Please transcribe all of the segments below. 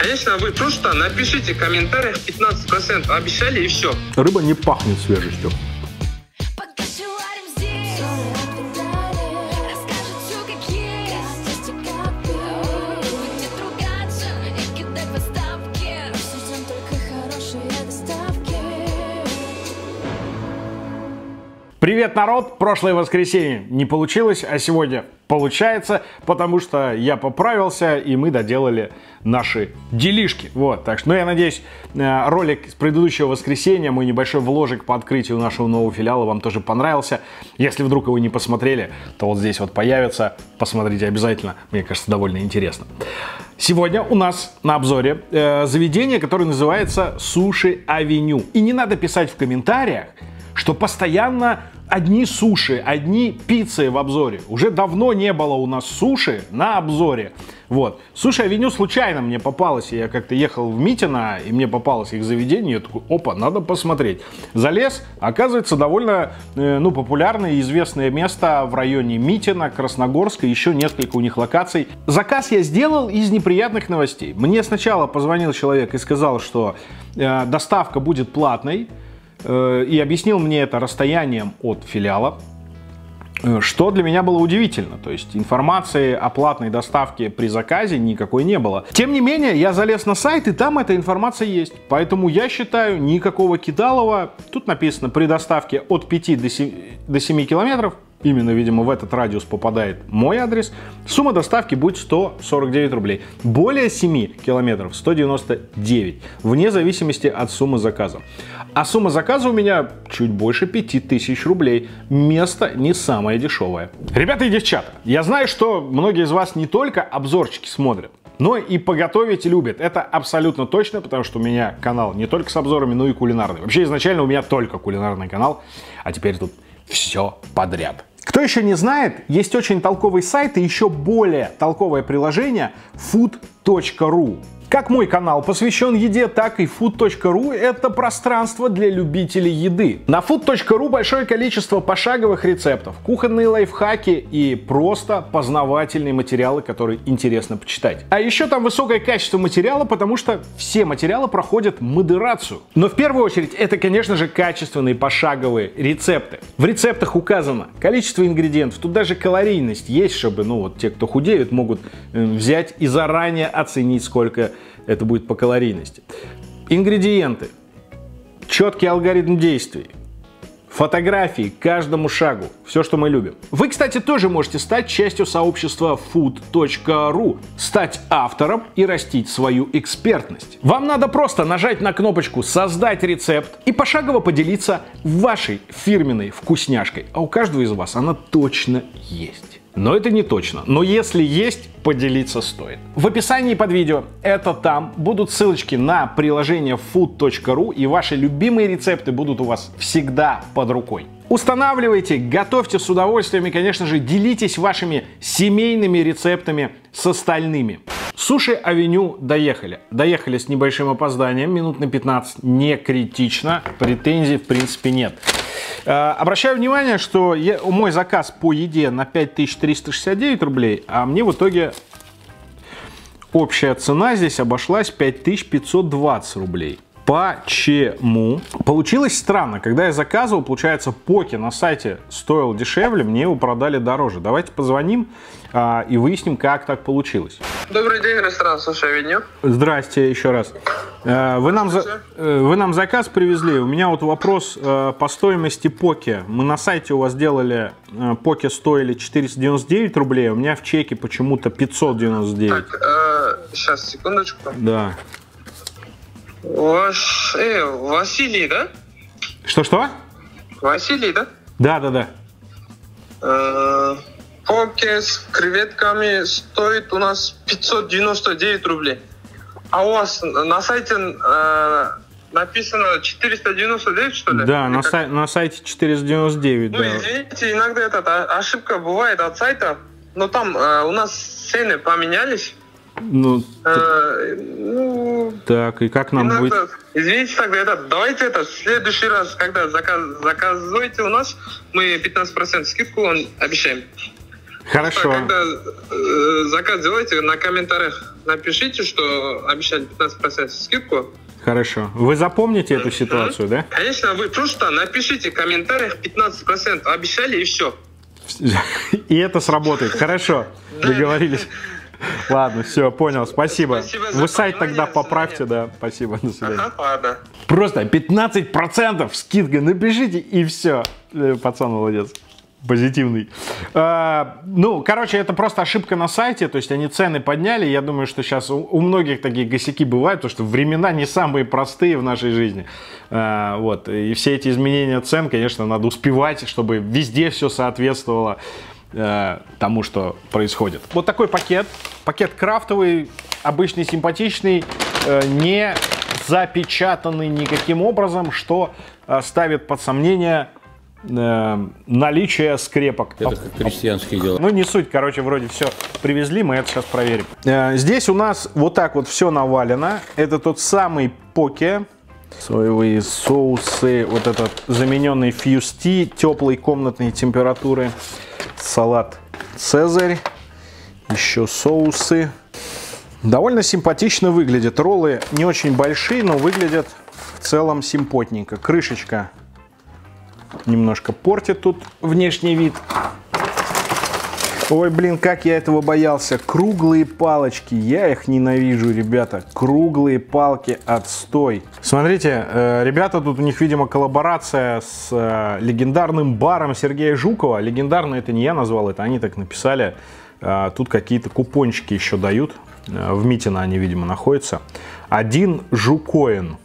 Конечно, вы просто напишите в комментариях 15%. Обещали и все. Рыба не пахнет свежестью. Привет, народ! Прошлое воскресенье не получилось, а сегодня получается, потому что я поправился, и мы доделали наши делишки. Вот, так что, ну, я надеюсь, э, ролик с предыдущего воскресенья, мой небольшой вложик по открытию нашего нового филиала вам тоже понравился. Если вдруг его не посмотрели, то вот здесь вот появится. Посмотрите обязательно, мне кажется, довольно интересно. Сегодня у нас на обзоре э, заведение, которое называется Суши Авеню. И не надо писать в комментариях, что постоянно одни суши, одни пиццы в обзоре. Уже давно не было у нас суши на обзоре. Вот. Суши Авеню случайно мне попалось. Я как-то ехал в Митино, и мне попалось их заведение. Я такой, опа, надо посмотреть. Залез, оказывается, довольно э, ну, популярное и известное место в районе Митина, Красногорска, еще несколько у них локаций. Заказ я сделал из неприятных новостей. Мне сначала позвонил человек и сказал, что э, доставка будет платной, и объяснил мне это расстоянием от филиала. Э, Что для меня было удивительно, то есть информации о платной доставке при заказе никакой не было. Тем не менее, я залез на сайт, и там эта информация есть. Поэтому я считаю, никакого кидалова. Тут написано, при доставке от 5 до 7, до 7 километров, именно, видимо, в этот радиус попадает мой адрес, сумма доставки будет 149 рублей. Более 7 километров 199, вне зависимости от суммы заказа. А сумма заказа у меня чуть больше 5000 рублей. Место не самое дешевое. Ребята и девчата, я знаю, что многие из вас не только обзорчики смотрят, но и поготовить любят. Это абсолютно точно, потому что у меня канал не только с обзорами, но и кулинарный. Вообще изначально у меня только кулинарный канал, а теперь тут все подряд. Кто еще не знает, есть очень толковый сайт и еще более толковое приложение food.ru. Как мой канал посвящен еде, так и food.ru это пространство для любителей еды. На food.ru большое количество пошаговых рецептов, кухонные лайфхаки и просто познавательные материалы, которые интересно почитать. А еще там высокое качество материала, потому что все материалы проходят модерацию. Но в первую очередь это, конечно же, качественные пошаговые рецепты. В рецептах указано количество ингредиентов, тут даже калорийность есть, чтобы, ну вот те, кто худеют, могут э, взять и заранее оценить, сколько это будет по калорийности. Ингредиенты, четкий алгоритм действий, фотографии каждому шагу, все, что мы любим. Вы, кстати, тоже можете стать частью сообщества food.ru, стать автором и растить свою экспертность. Вам надо просто нажать на кнопочку «Создать рецепт» и пошагово поделиться вашей фирменной вкусняшкой. А у каждого из вас она точно есть. Но это не точно. Но если есть, поделиться стоит. В описании под видео, это там, будут ссылочки на приложение food.ru и ваши любимые рецепты будут у вас всегда под рукой. Устанавливайте, готовьте с удовольствием и, конечно же, делитесь вашими семейными рецептами с остальными. Суши Авеню доехали. Доехали с небольшим опозданием, минут на 15, не критично, претензий в принципе нет. Э, Обращаю внимание, что я, мой заказ по еде на 5369 рублей, а мне в итоге общая цена здесь обошлась 5520 рублей. Почему? Получилось странно. Когда я заказывал, получается, поки на сайте стоил дешевле, мне его продали дороже. Давайте позвоним а, и выясним, как так получилось. Добрый день, ресторан Суши Авеню. Здрасте еще раз. Э, Вы нам, за- э, вы нам заказ привезли. У меня вот вопрос э, по стоимости поки. Мы на сайте у вас делали, э, поки стоили 499 рублей, а у меня в чеке почему-то 599. Так, э, сейчас, секундочку. Да. Ваш, э, Василий, да? Что-что? Василий, да? Да, да, да. Э, Поке с креветками стоит у нас 599 рублей. А у вас на сайте э, написано 499, что ли? Да, Или на, как? сай- на сайте 499, Ну, да. извините, иногда эта ошибка бывает от сайта, но там э, у нас цены поменялись. Ну, Э, ну, так, и как нам иногда- Извините, тогда это, давайте это в следующий раз, когда заказ, заказываете у нас, мы 15% скидку вам обещаем. Хорошо. Когда э, заказ делаете, на комментариях напишите, что обещали 15% скидку. Хорошо. Вы запомните эту ситуацию, да? Конечно, вы просто напишите в комментариях 15%. Обещали и все. И это сработает. Хорошо. Договорились. Ладно, все, понял. Спасибо. Спасибо Вы сайт тогда поправьте, да. Спасибо. До свидания. Ага, ладно. Просто 15% скидка. Напишите и все. Пацан молодец. Позитивный. А, ну, короче, это просто ошибка на сайте, то есть они цены подняли. Я думаю, что сейчас у, у многих такие косяки бывают, потому что времена не самые простые в нашей жизни. А, вот. И все эти изменения цен, конечно, надо успевать, чтобы везде все соответствовало э, тому, что происходит. Вот такой пакет. Пакет крафтовый, обычный, симпатичный, э, не запечатанный никаким образом, что э, ставит под сомнение э, наличие скрепок. Это как крестьянские дела. Ну, не суть, короче, вроде все привезли, мы это сейчас проверим. Э, Здесь у нас вот так вот все навалено. Это тот самый поке. Соевые соусы, вот этот замененный фьюсти теплой комнатной температуры. Салат Цезарь. Еще соусы. Довольно симпатично выглядит. Роллы не очень большие, но выглядят в целом симпотненько. Крышечка немножко портит тут внешний вид. Ой, блин, как я этого боялся. Круглые палочки, я их ненавижу, ребята. Круглые палки, отстой. Смотрите, э, ребята, тут у них, видимо, коллаборация с э, легендарным баром Сергея Жукова. Легендарно это не я назвал, это они так написали. Э, Тут какие-то купончики еще дают. В Митино они, видимо, находятся. Один Жукоин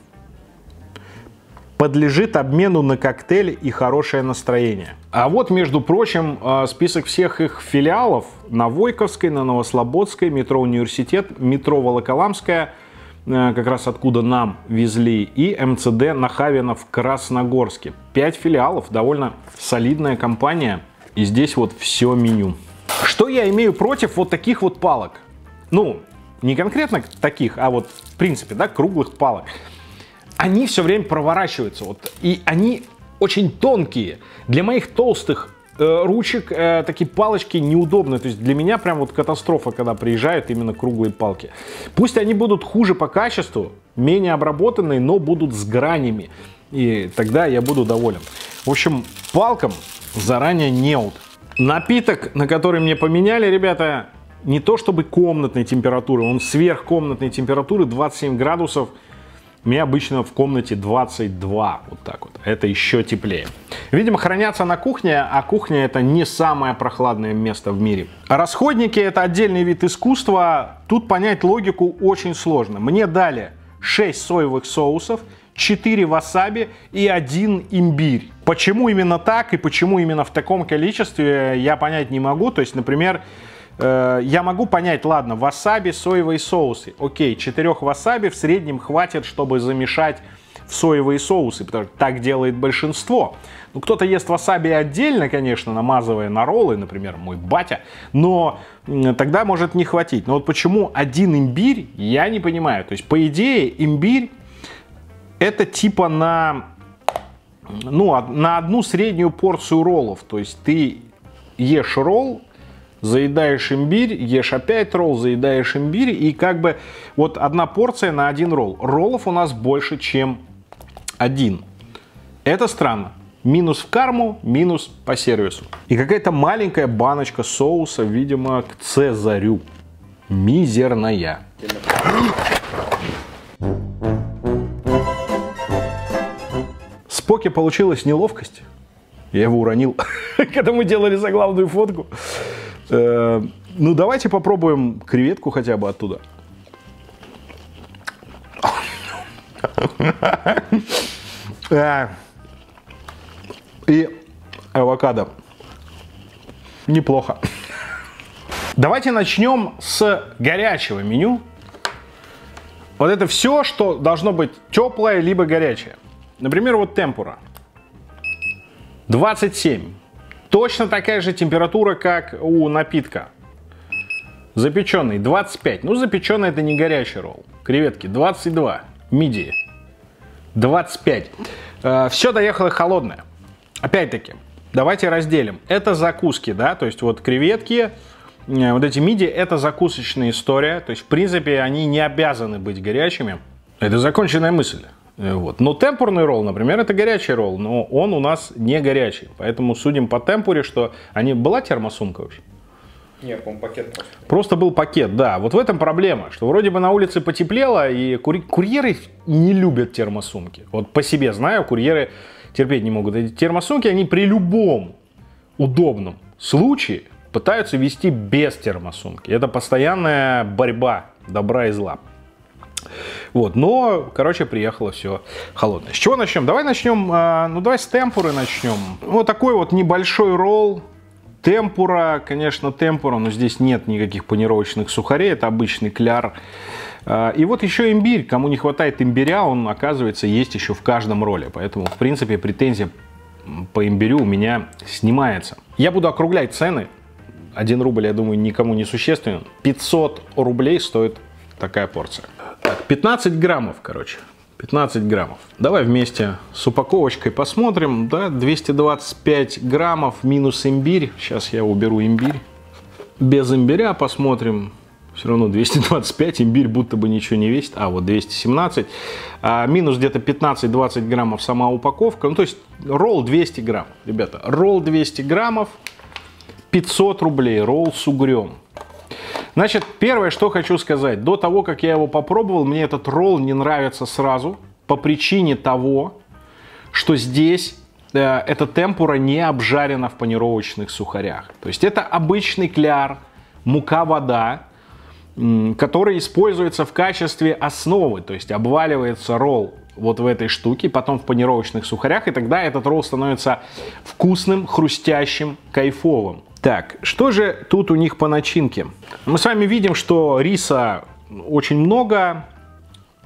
подлежит обмену на коктейли и хорошее настроение. А вот, между прочим, э, список всех их филиалов на Войковской, на Новослободской, метро Университет, метро Волоколамская, э, как раз откуда нам везли, и МЦД Нахавина в Красногорске. Пять филиалов, довольно солидная компания, и здесь вот все меню. Что я имею против вот таких вот палок? Ну, не конкретно таких, а вот в принципе, да, круглых палок они все время проворачиваются. Вот, и они очень тонкие. Для моих толстых э, ручек э, такие палочки неудобны. То есть для меня прям вот катастрофа, когда приезжают именно круглые палки. Пусть они будут хуже по качеству, менее обработанные, но будут с гранями. И тогда я буду доволен. В общем, палкам заранее неуд. Напиток, на который мне поменяли, ребята, не то чтобы комнатной температуры, он сверхкомнатной температуры 27 градусов. У меня обычно в комнате 22, вот так вот. Это еще теплее. Видимо, хранятся на кухне, а кухня это не самое прохладное место в мире. Расходники это отдельный вид искусства. Тут понять логику очень сложно. Мне дали 6 соевых соусов, 4 васаби и 1 имбирь. Почему именно так и почему именно в таком количестве, я понять не могу. То есть, например, э, я могу понять, ладно, васаби, соевые соусы. Окей, 4 васаби в среднем хватит, чтобы замешать в соевые соусы, потому что так делает большинство. Ну, кто-то ест васаби отдельно, конечно, намазывая на роллы, например, мой батя, но тогда может не хватить. Но вот почему один имбирь, я не понимаю. То есть, по идее, имбирь это типа на, ну, на одну среднюю порцию роллов. То есть ты ешь ролл, заедаешь имбирь, ешь опять ролл, заедаешь имбирь, и как бы вот одна порция на один ролл. Роллов у нас больше, чем один. Это странно. Минус в карму, минус по сервису. И какая-то маленькая баночка соуса, видимо, к цезарю. Мизерная. С получилась неловкость. Я его уронил, когда мы делали заглавную фотку. Э, Ну, давайте попробуем креветку хотя бы оттуда. Э, И авокадо. Неплохо. Давайте начнем с горячего меню. Вот это все, что должно быть теплое либо горячее. Например, вот темпура. 27. Точно такая же температура, как у напитка. Запеченный 25. Ну, запеченный это не горячий ролл. Креветки 22. Мидии 25. все доехало холодное. Опять-таки, давайте разделим. Это закуски, да, то есть вот креветки, э, вот эти миди, это закусочная история. То есть, в принципе, они не обязаны быть горячими. Это законченная мысль. Э, Вот. Но темпурный ролл, например, это горячий ролл, но он у нас не горячий. Поэтому судим по темпуре, что они... Была термосумка вообще? Нет, по-моему, пакет просто. Просто был пакет, да. Вот в этом проблема, что вроде бы на улице потеплело, и кури- курьеры не любят термосумки. Вот по себе знаю, курьеры терпеть не могут эти термосумки, они при любом удобном случае пытаются вести без термосумки. Это постоянная борьба добра и зла. Вот, но, короче, приехало все холодное. С чего начнем? Давай начнем, а, ну давай с темпуры начнем. Вот такой вот небольшой ролл. Темпура, конечно, темпура, но здесь нет никаких панировочных сухарей, это обычный кляр. А, И вот еще имбирь. Кому не хватает имбиря, он, оказывается, есть еще в каждом роле. Поэтому, в принципе, претензия по имбирю у меня снимается. Я буду округлять цены. 1 рубль, я думаю, никому не существен. 500 рублей стоит такая порция. Так, 15 граммов, короче. 15 граммов. Давай вместе с упаковочкой посмотрим. Да, 225 граммов минус имбирь. Сейчас я уберу имбирь. Без имбиря посмотрим. Все равно 225, имбирь будто бы ничего не весит. А, вот 217. А, минус где-то 15-20 граммов сама упаковка. Ну, то есть ролл 200 грамм. Ребята, ролл 200 граммов, 500 рублей, ролл с угрем. Значит, первое, что хочу сказать. До того, как я его попробовал, мне этот ролл не нравится сразу. По причине того, что здесь э, эта темпура не обжарена в панировочных сухарях. То есть это обычный кляр, мука, вода, м, который используется в качестве основы. То есть обваливается ролл вот в этой штуке, потом в панировочных сухарях, и тогда этот ролл становится вкусным, хрустящим, кайфовым. Так, что же тут у них по начинке? Мы с вами видим, что риса очень много,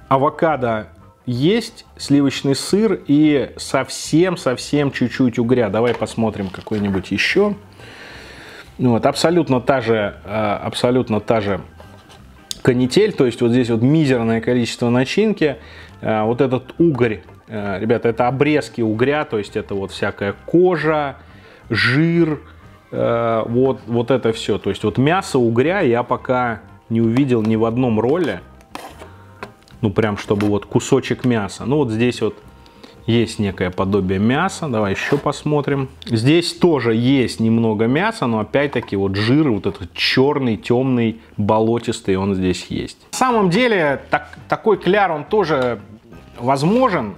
авокадо есть, сливочный сыр и совсем-совсем чуть-чуть угря. Давай посмотрим какой-нибудь еще. Ну Вот, абсолютно та же, э, абсолютно та же канитель, то есть вот здесь вот мизерное количество начинки. Э, Вот этот угорь, э, ребята, это обрезки угря, то есть это вот всякая кожа, жир, э, вот, вот это все. То есть вот мясо угря я пока не увидел ни в одном ролле, ну прям чтобы вот кусочек мяса. Ну вот здесь вот есть некое подобие мяса. Давай еще посмотрим. Здесь тоже есть немного мяса, но опять-таки вот жир вот этот черный, темный, болотистый, он здесь есть. На самом деле так, такой кляр, он тоже возможен,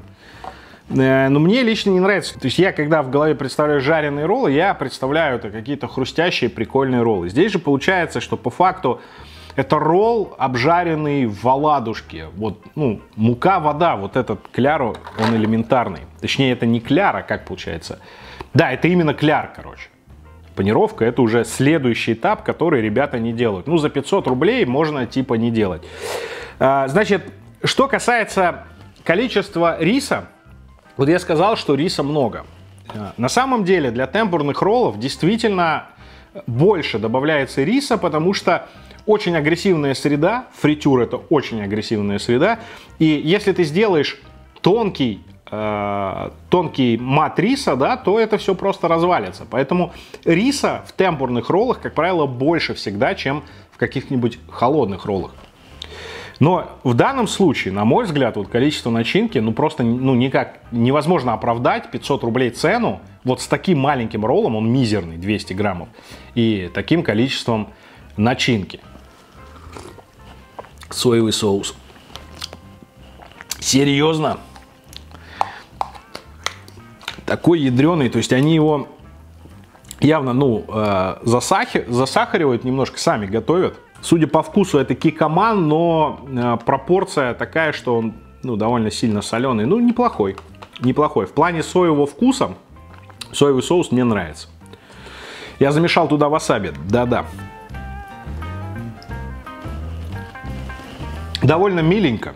но мне лично не нравится. То есть я, когда в голове представляю жареные роллы, я представляю это какие-то хрустящие, прикольные роллы. Здесь же получается, что по факту это ролл, обжаренный в оладушке. Вот, ну, мука, вода, вот этот кляр, он элементарный. Точнее, это не кляр, а как получается? Да, это именно кляр, короче. Панировка это уже следующий этап, который ребята не делают. Ну, за 500 рублей можно типа не делать. А, Значит, что касается количества риса, вот я сказал, что риса много. А, На самом деле для темпурных роллов действительно больше добавляется риса, потому что очень агрессивная среда, фритюр это очень агрессивная среда, и если ты сделаешь тонкий э, тонкий мат риса, да, то это все просто развалится. Поэтому риса в темпурных роллах, как правило, больше всегда, чем в каких-нибудь холодных роллах. Но в данном случае, на мой взгляд, вот количество начинки, ну просто ну, никак невозможно оправдать 500 рублей цену вот с таким маленьким роллом, он мизерный, 200 граммов, и таким количеством начинки. Соевый соус. Серьезно? Такой ядреный, то есть они его явно, ну, э, засахи- засахаривают немножко, сами готовят. Судя по вкусу, это кикоман, но э, пропорция такая, что он, ну, довольно сильно соленый. Ну, неплохой, неплохой. В плане соевого вкуса, соевый соус мне нравится. Я замешал туда васаби, да-да. Довольно миленько.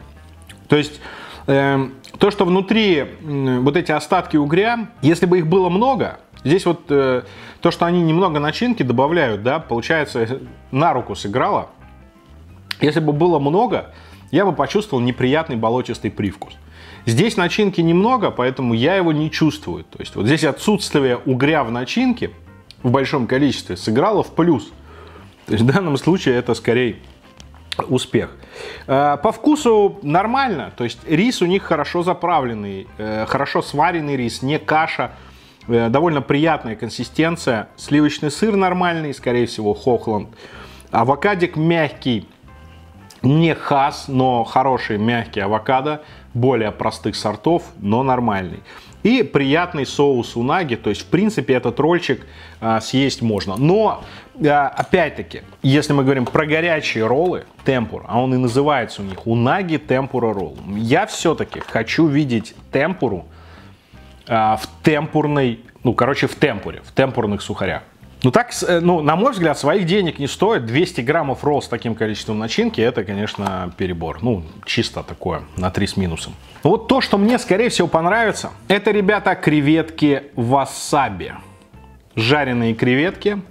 То есть э, то, что внутри м, вот эти остатки угря, если бы их было много, здесь вот э, то, что они немного начинки добавляют, да, получается, на руку сыграло. Если бы было много, я бы почувствовал неприятный болотистый привкус. Здесь начинки немного, поэтому я его не чувствую. То есть вот здесь отсутствие угря в начинке в большом количестве сыграло в плюс. То есть в данном случае это скорее успех. Э, По вкусу нормально, то есть рис у них хорошо заправленный, э, хорошо сваренный рис, не каша, довольно приятная консистенция, сливочный сыр нормальный, скорее всего Хохланд, авокадик мягкий, не хас, но хороший мягкий авокадо, более простых сортов, но нормальный. И приятный соус унаги, то есть в принципе этот рольчик а, съесть можно. Но а, опять-таки, если мы говорим про горячие роллы, темпур, а он и называется у них унаги темпура ролл, я все-таки хочу видеть темпуру в темпурной, ну короче в темпуре, в темпурных сухарях. Ну так, э, ну, на мой взгляд, своих денег не стоит. 200 граммов ролл с таким количеством начинки, это, конечно, перебор. Ну, чисто такое, на 3 с минусом. Вот то, что мне, скорее всего, понравится, это, ребята, креветки васаби. Жареные креветки,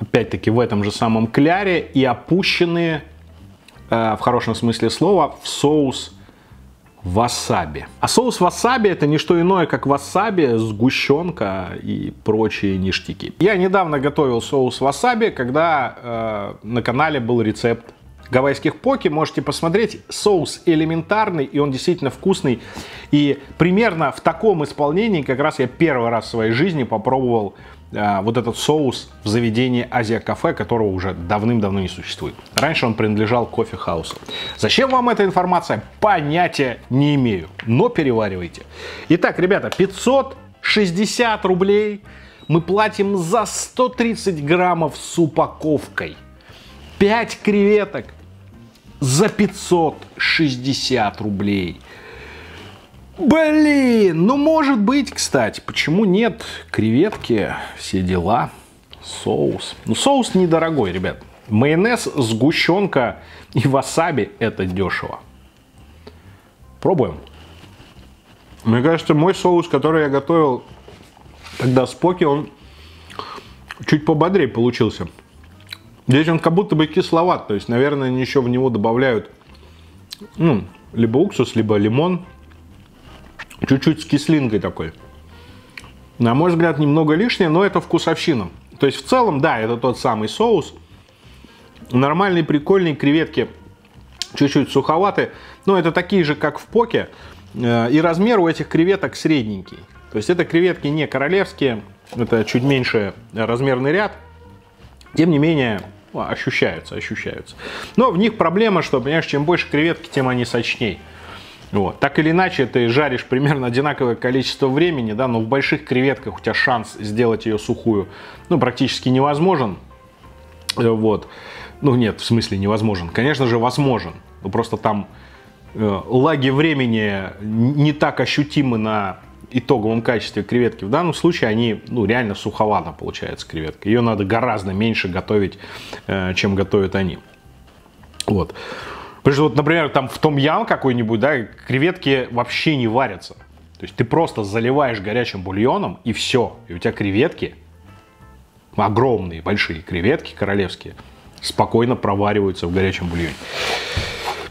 опять-таки, в этом же самом кляре и опущенные, э, в хорошем смысле слова, в соус васаби. А соус васаби это не что иное, как васаби, сгущенка и прочие ништяки. Я недавно готовил соус васаби, когда э, на канале был рецепт гавайских поки. Можете посмотреть. Соус элементарный, и он действительно вкусный. И примерно в таком исполнении как раз я первый раз в своей жизни попробовал э, вот этот соус в заведении Азия Кафе, которого уже давным-давно не существует. Раньше он принадлежал кофе хаусу. Зачем вам эта информация? Понятия не имею, но переваривайте. Итак, ребята, 560 рублей мы платим за 130 граммов с упаковкой. 5 креветок за 560 рублей. Блин, ну может быть, кстати, почему нет? Креветки, все дела, соус. Ну соус недорогой, ребят. Майонез, сгущенка и васаби это дешево. Пробуем. Мне кажется, мой соус, который я готовил тогда с поки, он чуть пободрее получился. Здесь он как будто бы кисловат, то есть, наверное, они еще в него добавляют ну, либо уксус, либо лимон. Чуть-чуть с кислинкой такой. На мой взгляд, немного лишнее, но это вкусовщина. То есть, в целом, да, это тот самый соус. Нормальный, прикольный, креветки чуть-чуть суховаты. Но это такие же, как в поке. Э, И размер у этих креветок средненький. То есть, это креветки не королевские. Это чуть меньше размерный ряд. Тем не менее, ну, ощущаются, ощущаются. Но в них проблема, что, понимаешь, чем больше креветки, тем они сочней. Вот. Так или иначе, ты жаришь примерно одинаковое количество времени, да, но в больших креветках у тебя шанс сделать ее сухую, ну, практически невозможен. Э, Вот. Ну, нет, в смысле невозможен. Конечно же, возможен. Но просто там э, лаги времени не так ощутимы на итоговом качестве креветки. В данном случае они, ну, реально суховато получается креветка. Ее надо гораздо меньше готовить, э, чем готовят они. Вот. Потому что, вот, например, там в том ям какой-нибудь, да, креветки вообще не варятся. То есть ты просто заливаешь горячим бульоном и все. И у тебя креветки, огромные, большие креветки королевские, спокойно провариваются в горячем бульоне.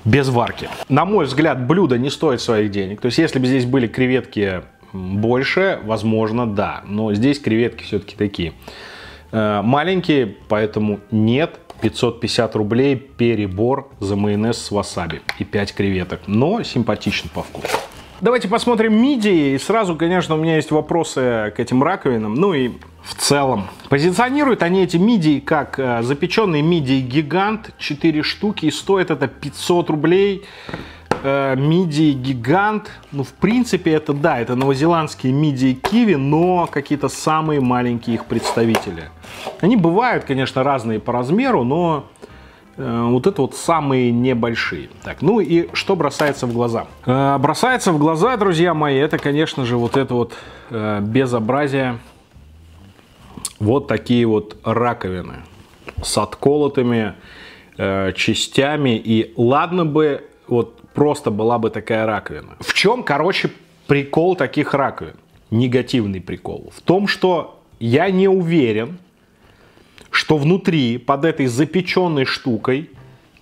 Без варки. На мой взгляд, блюдо не стоит своих денег. То есть, если бы здесь были креветки больше, возможно, да. Но здесь креветки все-таки такие э, маленькие, поэтому нет. 550 рублей перебор за майонез с васаби и 5 креветок. Но симпатично по вкусу. Давайте посмотрим мидии. И сразу, конечно, у меня есть вопросы к этим раковинам. Ну и в целом. Позиционируют они эти мидии как э, запеченный мидии гигант. 4 штуки. И стоит это 500 рублей. Э, мидии гигант. Ну, в принципе, это да, это новозеландские мидии киви, но какие-то самые маленькие их представители. Они бывают, конечно, разные по размеру, но Э, вот это вот самые небольшие. Так, ну и что бросается в глаза? Э, бросается в глаза, друзья мои, это, конечно же, вот это вот э, безобразие. Вот такие вот раковины с отколотыми э, частями. И ладно бы, вот просто была бы такая раковина. В чем, короче, прикол таких раковин? Негативный прикол. В том, что я не уверен, что внутри, под этой запеченной штукой,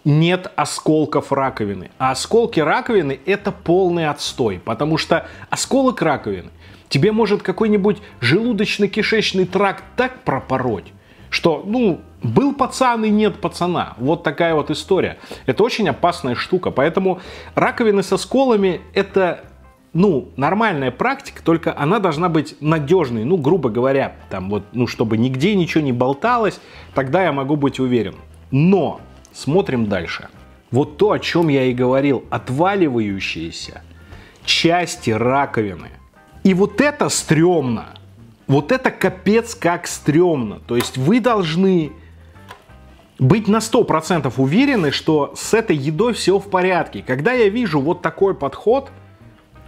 нет осколков раковины. А осколки раковины это полный отстой, потому что осколок раковины тебе может какой-нибудь желудочно-кишечный тракт так пропороть, что, ну, был пацан и нет пацана. Вот такая вот история. Это очень опасная штука. Поэтому раковины со сколами это ну, нормальная практика, только она должна быть надежной, ну, грубо говоря, там вот, ну, чтобы нигде ничего не болталось, тогда я могу быть уверен. Но, смотрим дальше. Вот то, о чем я и говорил, отваливающиеся части раковины. И вот это стрёмно. Вот это капец как стрёмно. То есть вы должны быть на 100% уверены, что с этой едой все в порядке. Когда я вижу вот такой подход,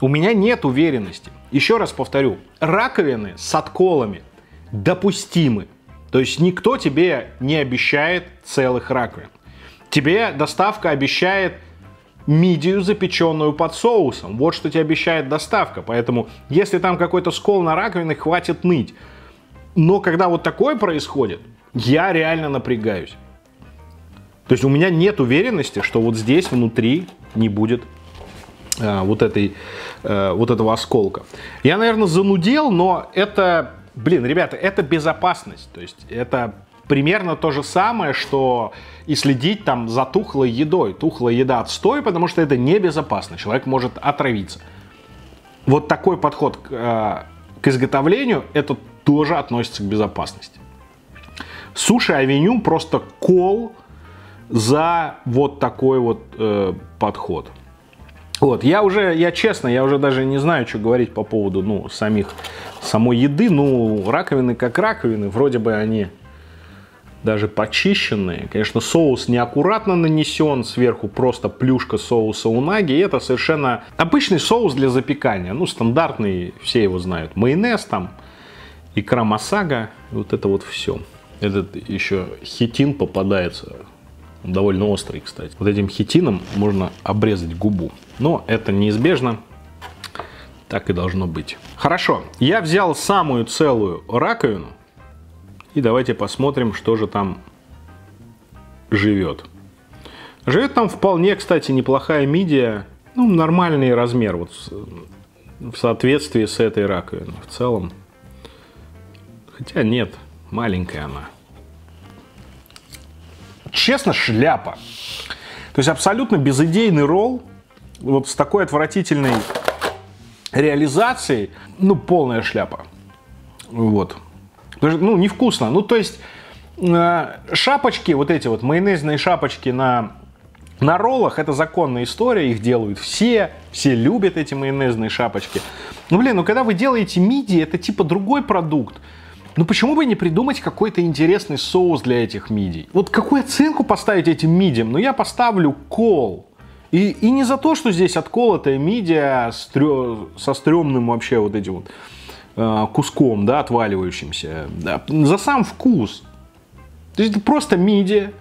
у меня нет уверенности. Еще раз повторю, раковины с отколами допустимы. То есть никто тебе не обещает целых раковин. Тебе доставка обещает мидию, запеченную под соусом. Вот что тебе обещает доставка. Поэтому, если там какой-то скол на раковине, хватит ныть. Но когда вот такое происходит, я реально напрягаюсь. То есть у меня нет уверенности, что вот здесь внутри не будет э, вот, этой, э, вот этого осколка. Я, наверное, занудел, но это, блин, ребята, это безопасность. То есть это примерно то же самое, что и следить там за тухлой едой. Тухлая еда отстой, потому что это небезопасно. Человек может отравиться. Вот такой подход к, э, к изготовлению, это тоже относится к безопасности. Суши-авеню просто кол за вот такой вот э, подход. Вот, я уже, я честно, я уже даже не знаю, что говорить по поводу, ну, самих, самой еды. Ну, раковины как раковины, вроде бы они даже почищенные. Конечно, соус неаккуратно нанесен, сверху просто плюшка соуса унаги. И это совершенно обычный соус для запекания. Ну, стандартный, все его знают. Майонез там, икра масага, вот это вот все. Этот еще хитин попадается он довольно острый, кстати. Вот этим хитином можно обрезать губу. Но это неизбежно. Так и должно быть. Хорошо, я взял самую целую раковину. И давайте посмотрим, что же там живет. Живет там вполне, кстати, неплохая мидия. Ну, нормальный размер. Вот в соответствии с этой раковиной. В целом. Хотя нет, маленькая она честно, шляпа. То есть абсолютно безыдейный ролл, вот с такой отвратительной реализацией, ну, полная шляпа. Вот. Ну, невкусно. Ну, то есть, э, шапочки, вот эти вот майонезные шапочки на, на роллах, это законная история, их делают все, все любят эти майонезные шапочки. Ну, блин, ну, когда вы делаете миди, это типа другой продукт. Ну почему бы не придумать какой-то интересный соус для этих мидий? Вот какую оценку поставить этим мидиям? Ну я поставлю кол. И, и не за то, что здесь отколотая мидия с трё, со стрёмным вообще вот этим вот куском, да, отваливающимся. Да, за сам вкус. То есть это просто мидия,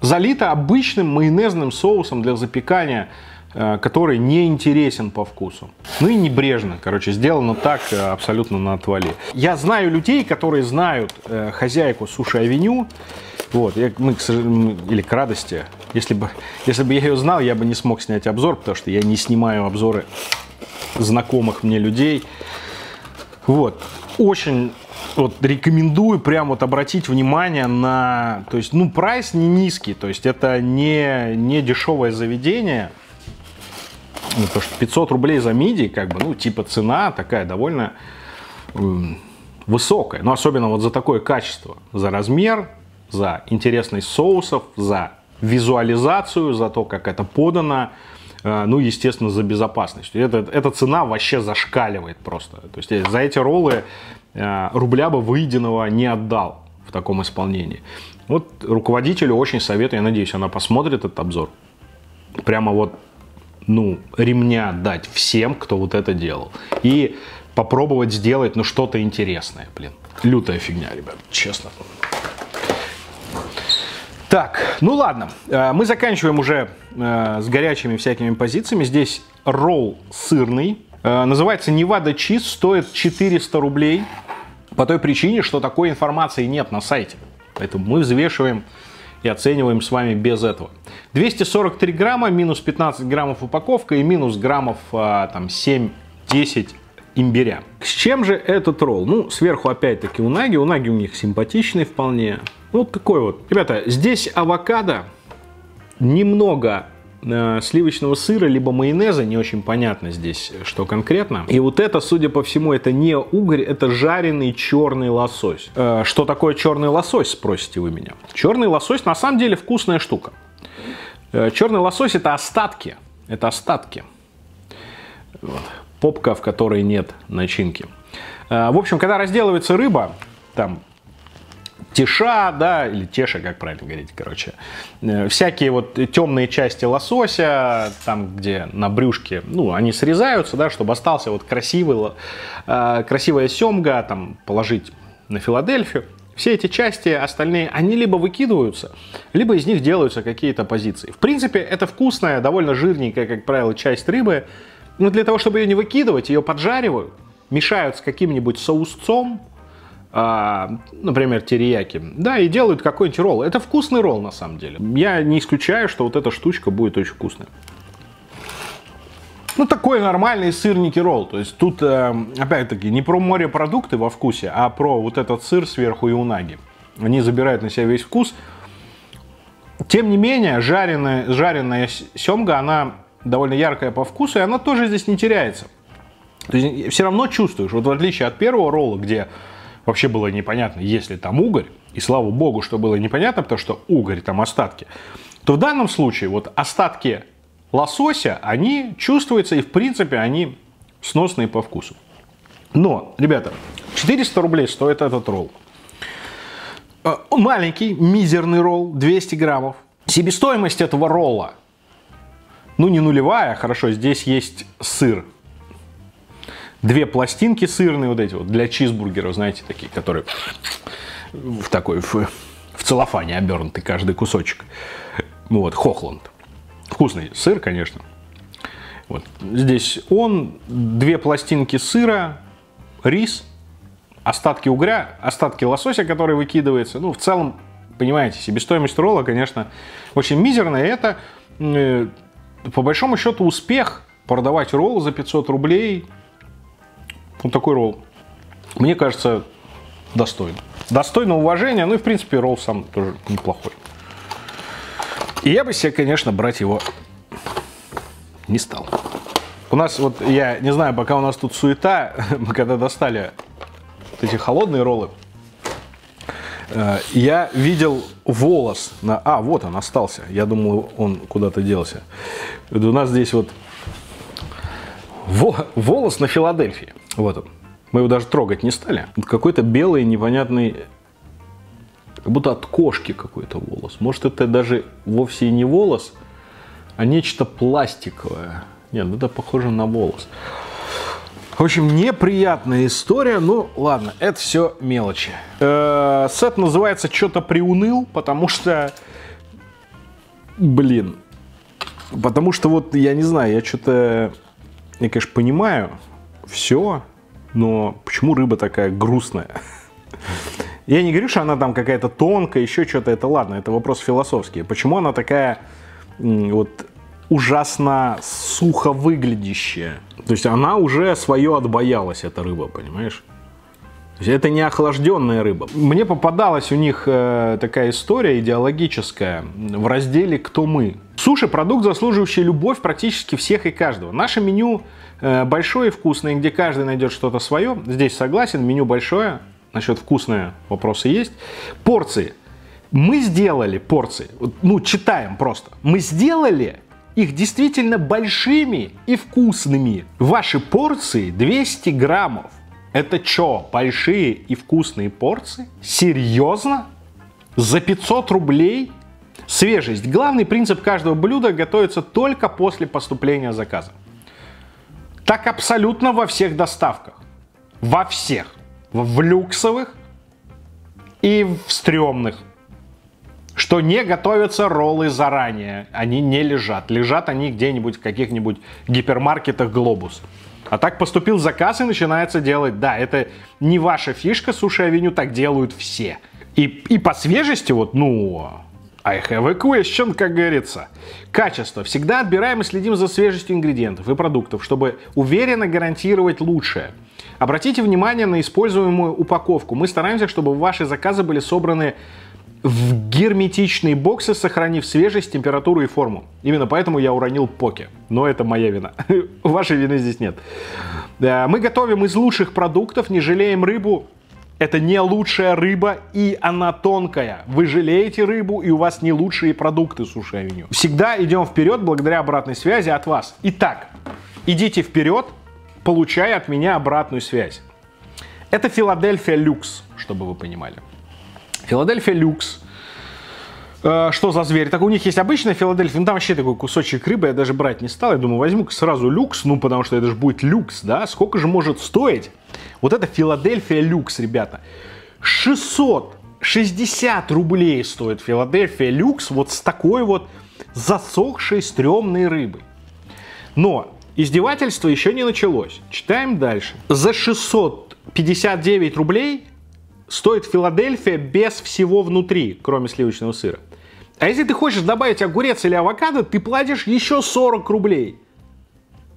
залита обычным майонезным соусом для запекания Э, который не интересен по вкусу. Ну и небрежно, короче, сделано так э, абсолютно на отвале. Я знаю людей, которые знают э, хозяйку Суши Авеню, вот, я, мы, к сожалению, или к радости, если бы, если бы я ее знал, я бы не смог снять обзор, потому что я не снимаю обзоры знакомых мне людей. Вот, очень вот рекомендую прям вот обратить внимание на, то есть, ну, прайс не низкий, то есть это не, не дешевое заведение, ну, потому что 500 рублей за миди, как бы, ну, типа цена такая довольно э, высокая. Но особенно вот за такое качество, за размер, за интересность соусов, за визуализацию, за то, как это подано, ну, естественно, за безопасность. Это, эта цена вообще зашкаливает просто. То есть за эти роллы э, рубля бы выеденного не отдал в таком исполнении. Вот руководителю очень советую, я надеюсь, она посмотрит этот обзор. Прямо вот ну, ремня дать всем, кто вот это делал. И попробовать сделать, ну, что-то интересное, блин. Лютая фигня, ребят, честно. Так, ну ладно, э, мы заканчиваем уже э, с горячими всякими позициями. Здесь ролл сырный, э, называется Невада Чиз, стоит 400 рублей. По той причине, что такой информации нет на сайте. Поэтому мы взвешиваем и оцениваем с вами без этого. 243 грамма, минус 15 граммов упаковка и минус граммов а, там 7-10 имбиря. С чем же этот ролл? Ну, сверху опять-таки унаги. Унаги у них симпатичный вполне. Ну, вот такой вот. Ребята, здесь авокадо, немного э, сливочного сыра, либо майонеза, не очень понятно здесь, что конкретно. И вот это, судя по всему, это не угорь, это жареный черный лосось. Э, что такое черный лосось, спросите вы меня? Черный лосось на самом деле вкусная штука. Э, черный лосось это остатки. Это остатки. Вот. Попка, в которой нет начинки. Э, В общем, когда разделывается рыба, там теша, да, или теша, как правильно говорить, короче, э, всякие вот темные части лосося, там, где на брюшке, ну, они срезаются, да, чтобы остался вот красивый, э, красивая семга, там, положить на Филадельфию. Все эти части остальные, они либо выкидываются, либо из них делаются какие-то позиции. В принципе, это вкусная, довольно жирненькая, как правило, часть рыбы. Но для того, чтобы ее не выкидывать, ее поджаривают, мешают с каким-нибудь соусцом, а, например, терияки, да, и делают какой-нибудь ролл. Это вкусный ролл, на самом деле. Я не исключаю, что вот эта штучка будет очень вкусная. Ну, такой нормальный сырники ролл. То есть тут, э, опять-таки, не про морепродукты во вкусе, а про вот этот сыр сверху и унаги. Они забирают на себя весь вкус. Тем не менее, жареная, жареная семга, она довольно яркая по вкусу, и она тоже здесь не теряется. То есть все равно чувствуешь, вот в отличие от первого ролла, где вообще было непонятно, есть ли там угорь, и слава богу, что было непонятно, потому что угорь, там остатки, то в данном случае вот остатки лосося, они чувствуются, и в принципе они сносные по вкусу. Но, ребята, 400 рублей стоит этот ролл. Э, маленький, мизерный ролл, 200 граммов. Себестоимость этого ролла, ну не нулевая, хорошо, здесь есть сыр. Две пластинки сырные вот эти вот для чизбургеров, знаете, такие, которые в такой, в, в целлофане обернуты каждый кусочек. Вот, Хохланд. Вкусный сыр, конечно. Вот. Здесь он, две пластинки сыра, рис, остатки угря, остатки лосося, который выкидывается. Ну, в целом, понимаете, себестоимость ролла, конечно, очень мизерная. Это, э, по большому счету, успех продавать ролл за 500 рублей. Вот такой ролл. Мне кажется, достойно. Достойно уважения, ну и, в принципе, ролл сам тоже неплохой. И я бы себе, конечно, брать его не стал. У нас вот, я не знаю, пока у нас тут суета, мы когда достали вот эти холодные роллы, я видел волос на... А, вот он остался. Я думал, он куда-то делся. У нас здесь вот во- волос на Филадельфии. Вот он. Мы его даже трогать не стали. Какой-то белый непонятный как будто от кошки какой-то волос. Может, это даже вовсе и не волос, а нечто пластиковое. Нет, это похоже на волос. В общем, неприятная история. Ну, ладно, это все мелочи. Э, Сет называется «Что-то приуныл», потому что... Блин. Потому что вот, я не знаю, я что-то... Я, конечно, понимаю все, но почему рыба такая грустная? Я не говорю, что она там какая-то тонкая, еще что-то, это ладно, это вопрос философский. Почему она такая вот ужасно сухо выглядящая? То есть она уже свое отбоялась, эта рыба, понимаешь? То есть это не охлажденная рыба. Мне попадалась у них э, такая история идеологическая в разделе «Кто мы?». Суши – продукт, заслуживающий любовь практически всех и каждого. Наше меню э, большое и вкусное, где каждый найдет что-то свое. Здесь согласен, меню большое. Насчет вкусное вопросы есть. Порции. Мы сделали порции, ну читаем просто. Мы сделали их действительно большими и вкусными. Ваши порции 200 граммов. Это что, большие и вкусные порции? Серьезно? За 500 рублей? Свежесть. Главный принцип каждого блюда готовится только после поступления заказа. Так абсолютно во всех доставках. Во всех. В люксовых и в стрёмных. Что не готовятся роллы заранее. Они не лежат. Лежат они где-нибудь в каких-нибудь гипермаркетах «Глобус». А так поступил заказ и начинается делать. Да, это не ваша фишка, суши авеню, так делают все. И, и по свежести, вот, ну, I have a question, как говорится. Качество. Всегда отбираем и следим за свежестью ингредиентов и продуктов, чтобы уверенно гарантировать лучшее. Обратите внимание на используемую упаковку. Мы стараемся, чтобы ваши заказы были собраны в герметичные боксы, сохранив свежесть, температуру и форму. Именно поэтому я уронил поки. Но это моя вина. Вашей вины здесь нет. Мы готовим из лучших продуктов, не жалеем рыбу. Это не лучшая рыба, и она тонкая. Вы жалеете рыбу, и у вас не лучшие продукты суши Всегда идем вперед благодаря обратной связи от вас. Итак, идите вперед, получая от меня обратную связь. Это Филадельфия Люкс, чтобы вы понимали. Филадельфия люкс. Э, Что за зверь? Так у них есть обычная Филадельфия, ну там вообще такой кусочек рыбы я даже брать не стал. Я думаю, возьму сразу люкс, ну потому что это же будет люкс, да? Сколько же может стоить? Вот это Филадельфия люкс, ребята. 660 рублей стоит Филадельфия люкс вот с такой вот засохшей стрёмной рыбой. Но издевательство еще не началось. Читаем дальше. За 659 рублей стоит Филадельфия без всего внутри, кроме сливочного сыра. А если ты хочешь добавить огурец или авокадо, ты платишь еще 40 рублей.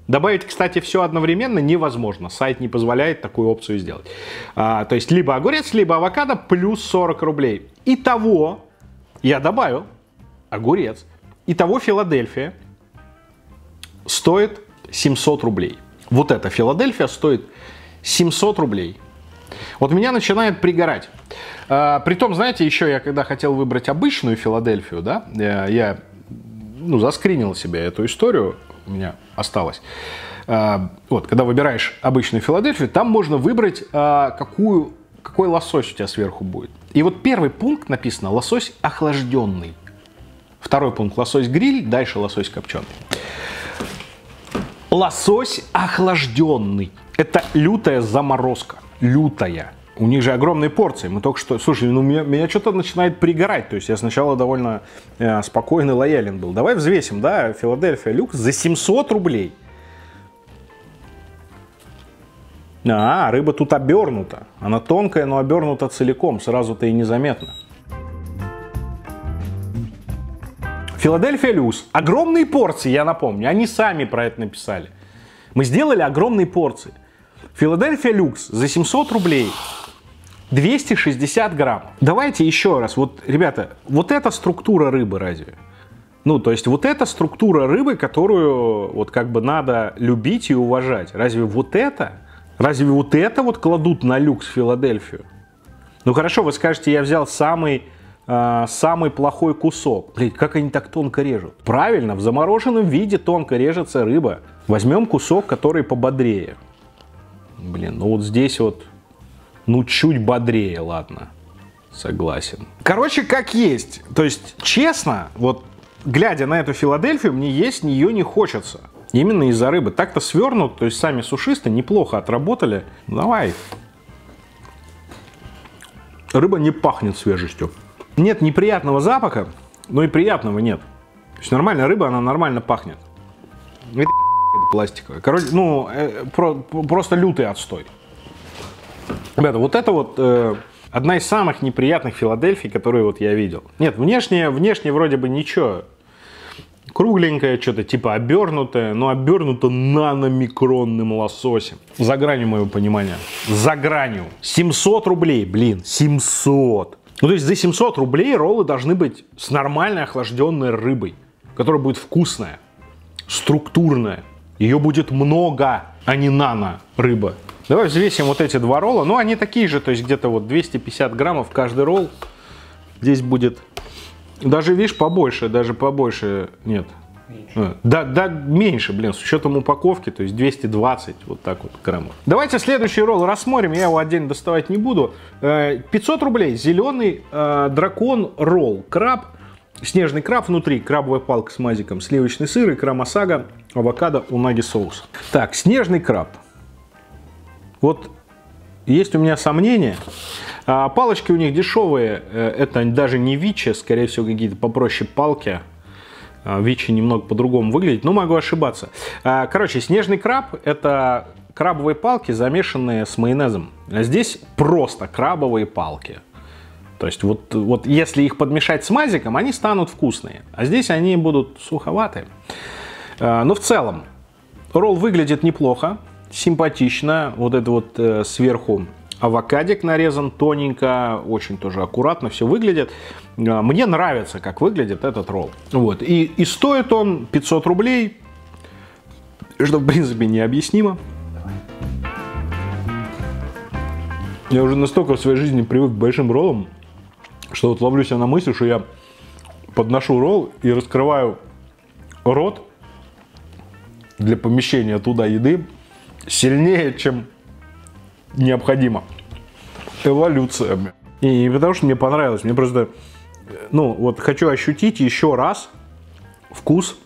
Добавить, кстати, все одновременно невозможно. Сайт не позволяет такую опцию сделать. А, то есть либо огурец, либо авокадо плюс 40 рублей. Итого, я добавил огурец. Итого Филадельфия стоит 700 рублей. Вот эта Филадельфия стоит 700 рублей. Вот меня начинает пригорать. А, притом, знаете, еще я когда хотел выбрать обычную Филадельфию, да, я, я ну, заскринил себе эту историю, у меня осталось. А, вот, когда выбираешь обычную Филадельфию, там можно выбрать, а, какую, какой лосось у тебя сверху будет. И вот первый пункт написано лосось охлажденный. Второй пункт лосось гриль, дальше лосось копченый. Лосось охлажденный. Это лютая заморозка. Лютая. У них же огромные порции. Мы только что... Слушай, ну меня, меня что-то начинает пригорать. То есть я сначала довольно э, спокойный, лоялен был. Давай взвесим, да, Филадельфия люкс за 700 рублей. А, рыба тут обернута. Она тонкая, но обернута целиком. Сразу-то и незаметно. Филадельфия Люкс. Огромные порции, я напомню. Они сами про это написали. Мы сделали огромные порции. Филадельфия Люкс за 700 рублей. 260 грамм. Давайте еще раз. Вот, ребята, вот эта структура рыбы разве? Ну, то есть вот эта структура рыбы, которую вот как бы надо любить и уважать. Разве вот это? Разве вот это вот кладут на люкс Филадельфию? Ну хорошо, вы скажете, я взял самый а, самый плохой кусок. Блин, как они так тонко режут? Правильно, в замороженном виде тонко режется рыба. Возьмем кусок, который пободрее. Блин, ну вот здесь вот, ну чуть бодрее, ладно. Согласен. Короче, как есть. То есть, честно, вот глядя на эту Филадельфию, мне есть нее не хочется. Именно из-за рыбы. Так-то свернут, то есть сами сушисты неплохо отработали. Давай. Рыба не пахнет свежестью. Нет неприятного запаха, но и приятного нет. То есть нормальная рыба, она нормально пахнет. Это пластиковая. Короче, ну, э, про- просто лютый отстой. Ребята, вот это вот э, одна из самых неприятных Филадельфий, которые вот я видел. Нет, внешне, внешне вроде бы ничего. Кругленькое, что-то типа обернутое, но обернуто наномикронным лососем. За гранью моего понимания. За гранью. 700 рублей, блин, 700. Ну, то есть за 700 рублей роллы должны быть с нормальной охлажденной рыбой, которая будет вкусная, структурная. Ее будет много, а не нано рыба. Давай взвесим вот эти два ролла. Ну, они такие же, то есть где-то вот 250 граммов каждый ролл. Здесь будет даже, видишь, побольше, даже побольше, нет. А, Да, да, меньше, блин, с учетом упаковки, то есть 220, вот так вот граммов. Давайте следующий ролл рассмотрим, я его отдельно доставать не буду. Э, 500 рублей, зеленый э, дракон ролл, краб, снежный краб внутри, крабовая палка с мазиком, сливочный сыр, икра масага, авокадо, унаги соус. Так, снежный краб. Вот есть у меня сомнения. А, палочки у них дешевые. э, Это даже не Вичи, скорее всего, какие-то попроще палки. А, Вичи немного по-другому выглядит, но могу ошибаться. А, Короче, снежный краб – это крабовые палки, замешанные с майонезом. А здесь просто крабовые палки. То есть вот, вот если их подмешать с мазиком, они станут вкусные. А здесь они будут суховатые. Э, Но в целом, ролл выглядит неплохо, симпатично. Вот это вот э, сверху авокадик нарезан тоненько, очень тоже аккуратно все выглядит. Э, Мне нравится, как выглядит этот ролл. Вот. И, и стоит он 500 рублей, что в принципе необъяснимо. Я уже настолько в своей жизни привык к большим роллам, что вот ловлю себя на мысли, что я подношу ролл и раскрываю рот для помещения туда еды сильнее, чем необходимо. Эволюция. И не потому, что мне понравилось, мне просто, ну, вот хочу ощутить еще раз вкус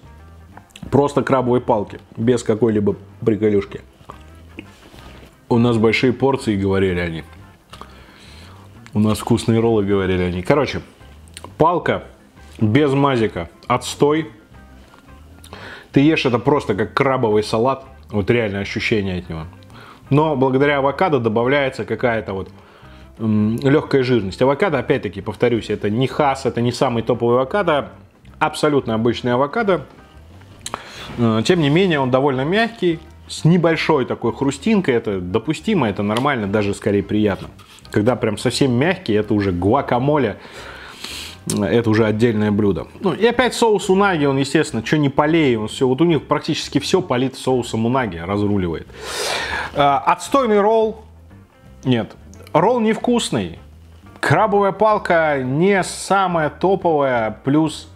просто крабовой палки, без какой-либо приколюшки. У нас большие порции, говорили они. У нас вкусные роллы, говорили они. Короче, палка без мазика, отстой. Ты ешь это просто как крабовый салат. Вот реальное ощущение от него. Но благодаря авокадо добавляется какая-то вот легкая жирность. Авокадо, опять-таки, повторюсь, это не хас, это не самый топовый авокадо. Абсолютно обычный авокадо. Э, Тем не менее, он довольно мягкий, с небольшой такой хрустинкой. Это допустимо, это нормально, даже скорее приятно. Когда прям совсем мягкий, это уже гуакамоле. Это уже отдельное блюдо. Ну и опять соус унаги, он, естественно, что не полей, он все, вот у них практически все полит соусом унаги, разруливает. Э, Отстойный ролл, нет, ролл невкусный. Крабовая палка не самая топовая, плюс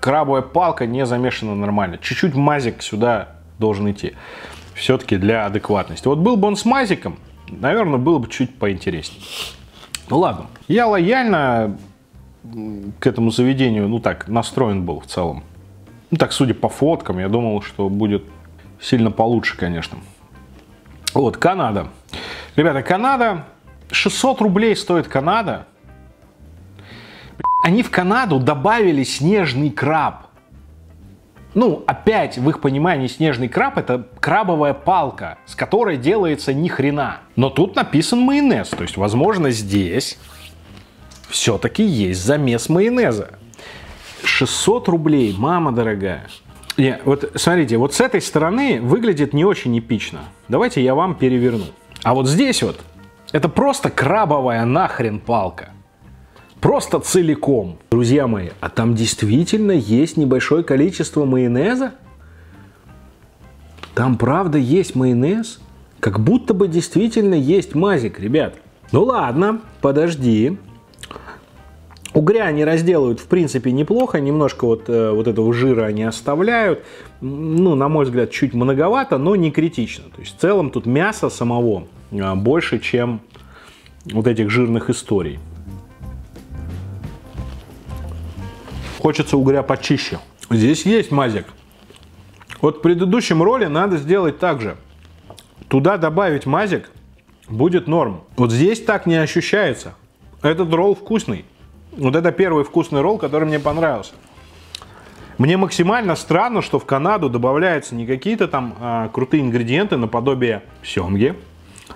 крабовая палка не замешана нормально. Чуть-чуть мазик сюда должен идти. Все-таки для адекватности. Вот был бы он с мазиком, наверное, было бы чуть поинтереснее. Ну ладно. Я лояльно к этому заведению, ну так, настроен был в целом. Ну так, судя по фоткам, я думал, что будет сильно получше, конечно. Вот, Канада. Ребята, Канада, 600 рублей стоит Канада. Они в Канаду добавили снежный краб. Ну, опять, в их понимании, снежный краб это крабовая палка, с которой делается ни хрена. Но тут написан майонез, то есть, возможно, здесь все-таки есть замес майонеза. 600 рублей, мама дорогая. Не, вот смотрите, вот с этой стороны выглядит не очень эпично. Давайте я вам переверну. А вот здесь вот, это просто крабовая нахрен палка. Просто целиком. Друзья мои, а там действительно есть небольшое количество майонеза? Там правда есть майонез? Как будто бы действительно есть мазик, ребят. Ну ладно, подожди. Угря они разделывают, в принципе, неплохо. Немножко вот, э, вот этого жира они оставляют. Ну, на мой взгляд, чуть многовато, но не критично. То есть, в целом, тут мяса самого а, больше, чем вот этих жирных историй. Хочется угря почище. Здесь есть мазик. Вот в предыдущем роле надо сделать так же. Туда добавить мазик, будет норм. Вот здесь так не ощущается. Этот ролл вкусный. Вот это первый вкусный ролл, который мне понравился. Мне максимально странно, что в Канаду добавляются не какие-то там а, крутые ингредиенты наподобие семги.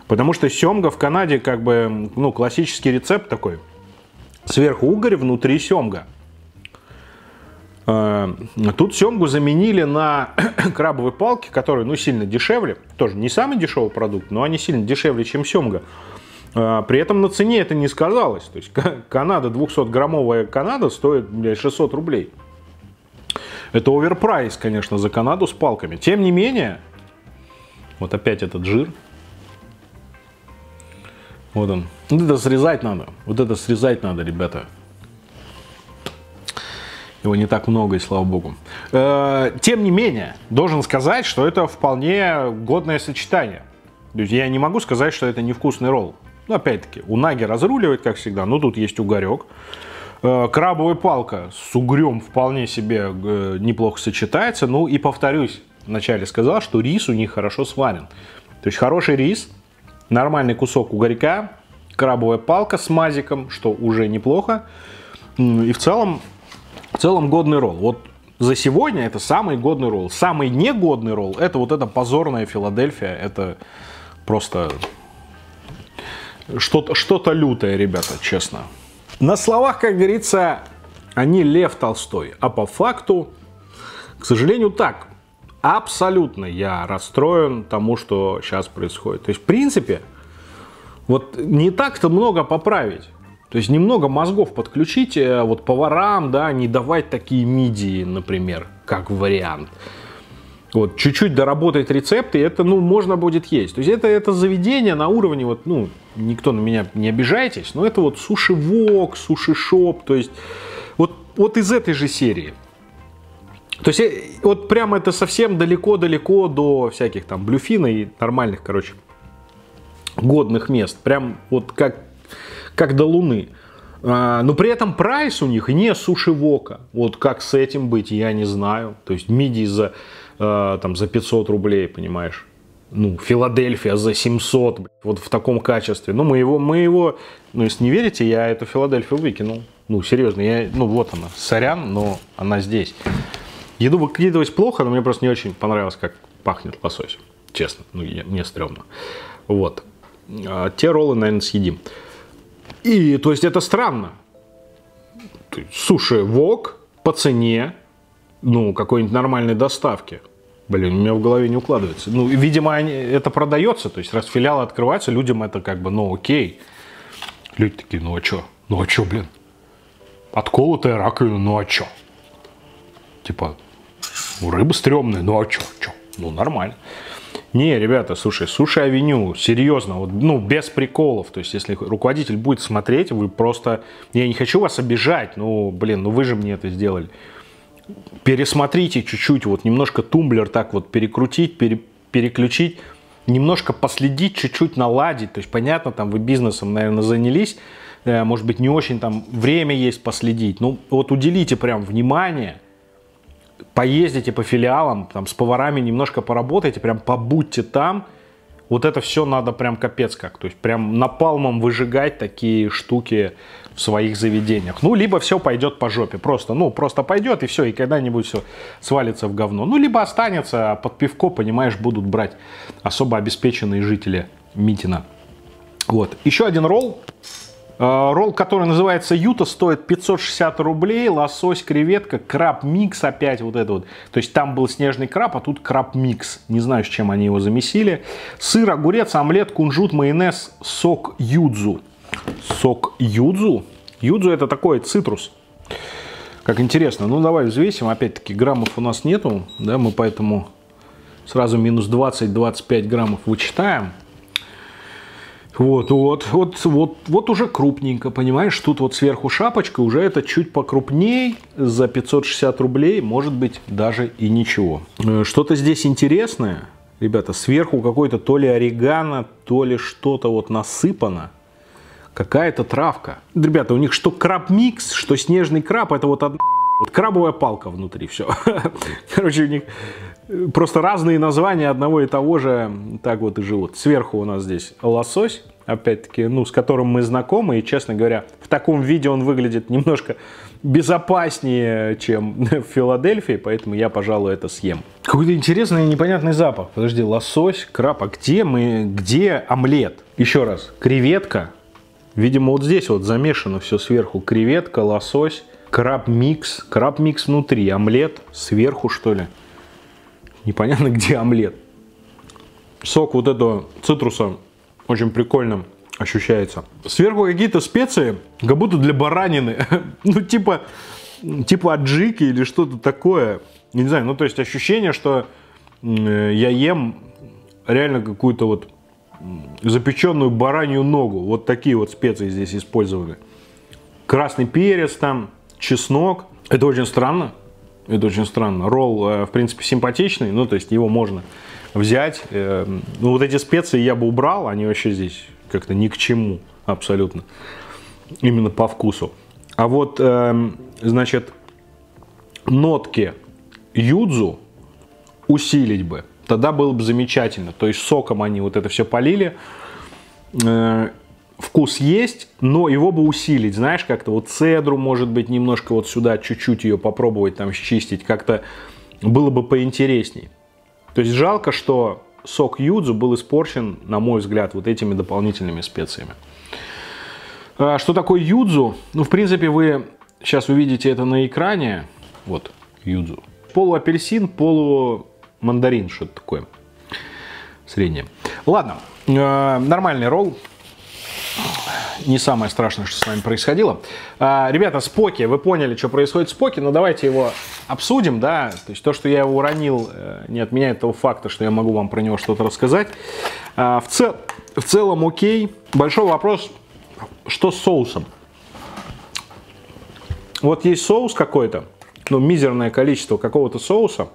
Потому что семга в Канаде как бы, ну, классический рецепт такой. Сверху угорь, внутри семга. Э, Тут семгу заменили на крабовые палки, которые ну, сильно дешевле. Тоже не самый дешевый продукт, но они сильно дешевле, чем семга. Э, При этом на цене это не сказалось. То есть ка- Канада, 200-граммовая Канада стоит блядь, 600 рублей. Это оверпрайс, конечно, за Канаду с палками. Тем не менее, вот опять этот жир. Вот он. Вот это срезать надо. Вот это срезать надо, ребята. Его не так много, и слава богу. Э, Тем не менее, должен сказать, что это вполне годное сочетание. То есть я не могу сказать, что это невкусный ролл. Но опять-таки, унаги разруливает, как всегда. Но тут есть угорек. Э, Крабовая палка с угрем вполне себе э, неплохо сочетается. Ну и повторюсь, вначале сказал, что рис у них хорошо сварен. То есть хороший рис, нормальный кусок угорька, крабовая палка с мазиком, что уже неплохо. И в целом в целом годный ролл. Вот за сегодня это самый годный ролл. Самый негодный ролл это вот эта позорная Филадельфия. Это просто что-то что лютое, ребята, честно. На словах, как говорится, они Лев Толстой, а по факту, к сожалению, так. Абсолютно я расстроен тому, что сейчас происходит. То есть, в принципе, вот не так-то много поправить. То есть немного мозгов подключить э, вот поварам, да, не давать такие мидии, например, как вариант. Вот, чуть-чуть доработать рецепты, это, ну, можно будет есть. То есть это, это заведение на уровне, вот, ну, никто на меня не обижайтесь, но это вот суши-вок, суши-шоп, то есть вот, вот из этой же серии. То есть э, вот прямо это совсем далеко-далеко до всяких там блюфина и нормальных, короче, годных мест. Прям вот как, как до Луны. А, но при этом прайс у них не суши-вока. Вот как с этим быть, я не знаю. То есть мидии за, э, там, за 500 рублей, понимаешь. Ну, Филадельфия за 700, блядь, вот в таком качестве. Ну, мы его, мы его, ну, если не верите, я эту Филадельфию выкинул. Ну, серьезно, я, ну, вот она, сорян, но она здесь. Еду выкидывать плохо, но мне просто не очень понравилось, как пахнет лосось. Честно, ну, я, мне стрёмно. Вот. А те роллы, наверное, съедим. И, то есть, это странно. Суши вок по цене, ну, какой-нибудь нормальной доставки. Блин, у меня в голове не укладывается. Ну, видимо, они- это продается. То есть, раз филиалы открываются, людям это как бы, ну, окей. Люди такие, ну, а чё? Ну, а чё, блин? Отколотая раковина, ну, а чё? Типа, ну, рыба стрёмная, ну, а чё? Чё? Ну, нормально. Не, ребята, слушай, суши авеню, серьезно, вот, ну, без приколов. То есть, если руководитель будет смотреть, вы просто... Я не хочу вас обижать, ну, блин, ну вы же мне это сделали. Пересмотрите чуть-чуть, вот немножко тумблер так вот перекрутить, пере- переключить, немножко последить, чуть-чуть наладить. То есть, понятно, там вы бизнесом, наверное, занялись, э, может быть, не очень там время есть последить. Ну, вот уделите прям внимание, поездите по филиалам, там с поварами немножко поработайте, прям побудьте там. Вот это все надо прям капец как. То есть прям напалмом выжигать такие штуки в своих заведениях. Ну, либо все пойдет по жопе. Просто, ну, просто пойдет и все, и когда-нибудь все свалится в говно. Ну, либо останется, а под пивко, понимаешь, будут брать особо обеспеченные жители Митина. Вот. Еще один ролл. Э, Ролл, который называется Юта, стоит 560 рублей. Лосось, креветка, краб микс опять вот это вот. То есть там был снежный краб, а тут краб микс. Не знаю, с чем они его замесили. Сыр, огурец, омлет, кунжут, майонез, сок юдзу. Сок юдзу? Юдзу это такой цитрус. Как интересно. Ну давай взвесим. Опять-таки граммов у нас нету. Да, мы поэтому сразу минус 20-25 граммов вычитаем. Вот, вот, вот, вот, вот уже крупненько, понимаешь? Тут вот сверху шапочка, уже это чуть покрупней, за 560 рублей, может быть, даже и ничего. Э, Что-то здесь интересное, ребята, сверху какой-то то ли орегано, то ли что-то вот насыпано. Какая-то травка. Ребята, у них что краб-микс, что снежный краб, это вот одна вот крабовая палка внутри, все. Короче, у них просто разные названия одного и того же так вот и живут. Сверху у нас здесь лосось, опять-таки, ну, с которым мы знакомы, и, честно говоря, в таком виде он выглядит немножко безопаснее, чем в Филадельфии, поэтому я, пожалуй, это съем. Какой-то интересный и непонятный запах. Подожди, лосось, краб, а где мы, где омлет? Еще раз, креветка, Видимо, вот здесь вот замешано все сверху. Креветка, лосось, краб-микс. Краб-микс внутри, омлет сверху, что ли. Непонятно, где омлет. Сок вот этого цитруса очень прикольно ощущается. Сверху какие-то специи, как будто для баранины. Ну, типа, типа аджики или что-то такое. Не знаю, ну, то есть ощущение, что м, я ем реально какую-то вот запеченную баранью ногу. Вот такие вот специи здесь использованы. Красный перец там, чеснок. Это очень странно. Это очень странно. Ролл, э, в принципе, симпатичный. Ну, то есть его можно взять. Э, Ну, вот эти специи я бы убрал. Они вообще здесь как-то ни к чему абсолютно. Именно по вкусу. А вот, эм, значит, нотки юдзу усилить бы, тогда было бы замечательно. То есть соком они вот это все полили. Вкус есть, но его бы усилить, знаешь, как-то вот цедру, может быть, немножко вот сюда чуть-чуть ее попробовать там счистить, как-то было бы поинтересней. То есть жалко, что сок юдзу был испорчен, на мой взгляд, вот этими дополнительными специями. А, Что такое юдзу? Ну, в принципе, вы сейчас увидите это на экране. Вот, юдзу. Полуапельсин, полумандарин, что-то такое. Среднее. Ладно, э, нормальный ролл. Не самое страшное, что с вами происходило. А, Ребята, Споки, вы поняли, что происходит с Споки, но давайте его обсудим, да. То есть то, что я его уронил, э, не отменяет того факта, что я могу вам про него что-то рассказать. А, В, цел- в целом окей. Большой вопрос, что с соусом? Вот есть соус какой-то, ну, мизерное количество какого-то соуса.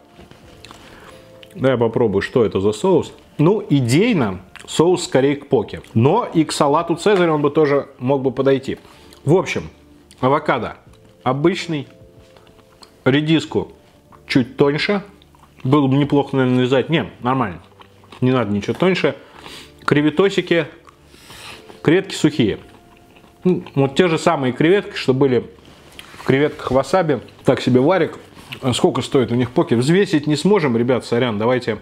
Да, я попробую, что это за соус. Ну, идейно, соус скорее к поке. Но и к салату Цезарь он бы тоже мог бы подойти. В общем, авокадо обычный. Редиску чуть тоньше. Было бы неплохо, наверное, нарезать. Не, нормально. Не надо ничего тоньше. Креветосики. Креветки сухие. Ну, Вот те же самые креветки, что были в креветках васаби. Так себе варик. Сколько стоит у них поки? Взвесить не сможем, ребят, сорян. Давайте...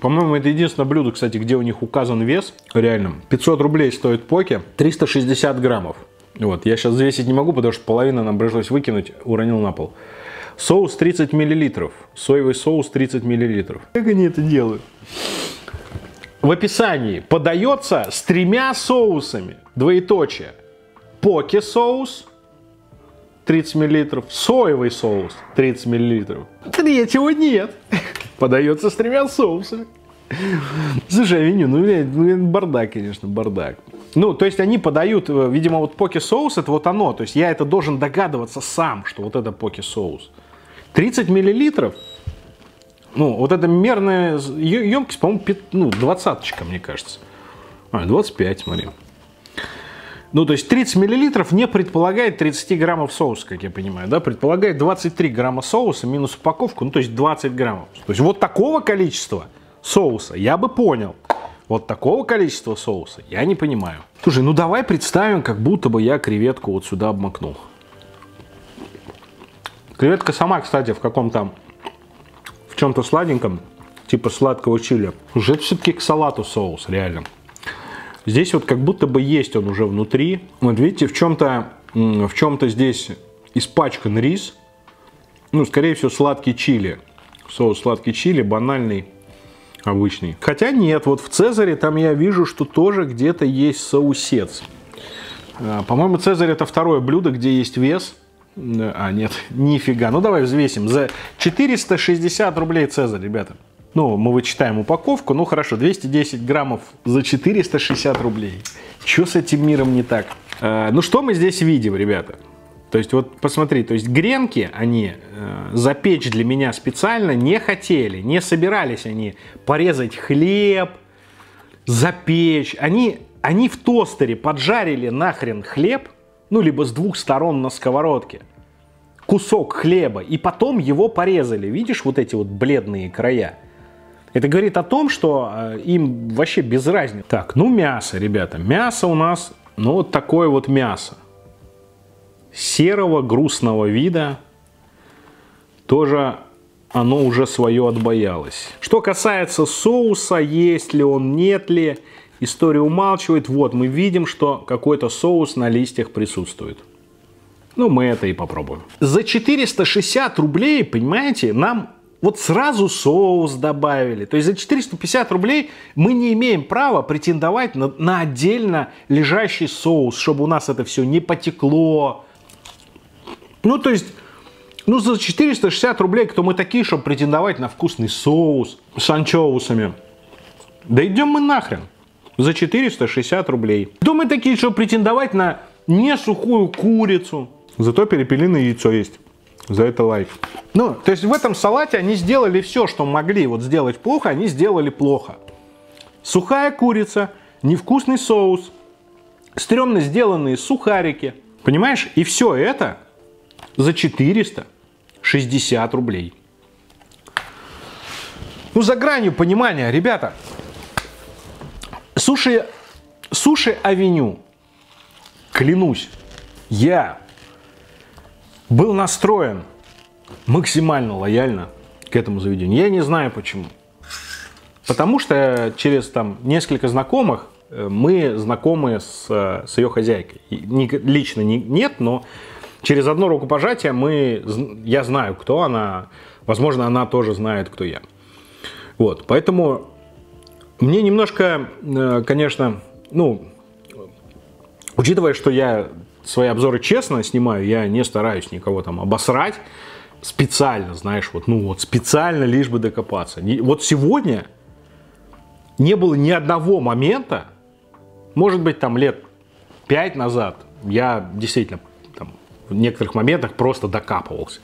По-моему, это единственное блюдо, кстати, где у них указан вес. Реально. 500 рублей стоит поки. 360 граммов. Вот. Я сейчас взвесить не могу, потому что половина нам пришлось выкинуть. Уронил на пол. Соус 30 миллилитров. Соевый соус 30 миллилитров. Как они это делают? В описании подается с тремя соусами. Двоеточие. Поки соус 30 миллилитров. Соевый соус 30 миллилитров. Третьего нет. Подается с тремя соусами. Слушай, Авеню, ну, блядь, ну, бардак, конечно, бардак. Ну, то есть они подают, э, видимо, вот поки соус, это вот оно. То есть я это должен догадываться сам, что вот это поки соус. 30 миллилитров, ну, вот это мерная емкость, по-моему, ну, двадцаточка, мне кажется. А, 25, смотри. Ну, то есть 30 миллилитров не предполагает 30 граммов соуса, как я понимаю, да? Предполагает 23 грамма соуса минус упаковку, ну, то есть 20 граммов. То есть вот такого количества соуса я бы понял. Вот такого количества соуса я не понимаю. Слушай, ну давай представим, как будто бы я креветку вот сюда обмакнул. Креветка сама, кстати, в каком-то, в чем-то сладеньком, типа сладкого чили. Уже все-таки к салату соус, реально. Здесь вот как будто бы есть он уже внутри. Вот видите, в чем-то в чем-то здесь испачкан рис. Ну, скорее всего, сладкий чили. Соус сладкий чили, банальный, обычный. Хотя нет, вот в Цезаре там я вижу, что тоже где-то есть соусец. А, По-моему, Цезарь это второе блюдо, где есть вес. А, нет, нифига. Ну, давай взвесим. За 460 рублей Цезарь, ребята. Ну, мы вычитаем упаковку. Ну, хорошо, 210 граммов за 460 рублей. Что с этим миром не так? А, ну, что мы здесь видим, ребята? То есть, вот посмотри, то есть гренки они э, запечь для меня специально не хотели, не собирались они порезать хлеб, запечь. Они, они в тостере поджарили нахрен хлеб, ну, либо с двух сторон на сковородке, кусок хлеба, и потом его порезали. Видишь вот эти вот бледные края? Это говорит о том, что э, им вообще без разницы. Так, ну мясо, ребята. Мясо у нас, ну вот такое вот мясо. Серого, грустного вида. Тоже оно уже свое отбоялось. Что касается соуса, есть ли он, нет ли, история умалчивает. Вот мы видим, что какой-то соус на листьях присутствует. Ну, мы это и попробуем. За 460 рублей, понимаете, нам вот сразу соус добавили. То есть за 450 рублей мы не имеем права претендовать на, на отдельно лежащий соус, чтобы у нас это все не потекло. Ну, то есть, ну, за 460 рублей, кто мы такие, чтобы претендовать на вкусный соус с анчоусами? Да идем мы нахрен. За 460 рублей. Кто мы такие, чтобы претендовать на не сухую курицу? Зато перепелиное яйцо есть. За это лайк. Ну, то есть в этом салате они сделали все, что могли вот сделать плохо, они сделали плохо. Сухая курица, невкусный соус, стрёмно сделанные сухарики. Понимаешь? И все это за 460 рублей. Ну, за гранью понимания, ребята. Суши, суши авеню. Клянусь, я был настроен максимально лояльно к этому заведению. Я не знаю почему. Потому что через там несколько знакомых э, мы знакомы с, э, с ее хозяйкой. Ни- лично не- нет, но через одно рукопожатие мы, я знаю, кто она. Возможно, она тоже знает, кто я. Вот, поэтому мне немножко, э, конечно, ну, учитывая, что я свои обзоры честно снимаю, я не стараюсь никого там обосрать специально, знаешь, вот, ну вот специально лишь бы докопаться. Не- Вот сегодня не было ни одного момента, может быть, там лет пять назад, я действительно там, в некоторых моментах просто докапывался.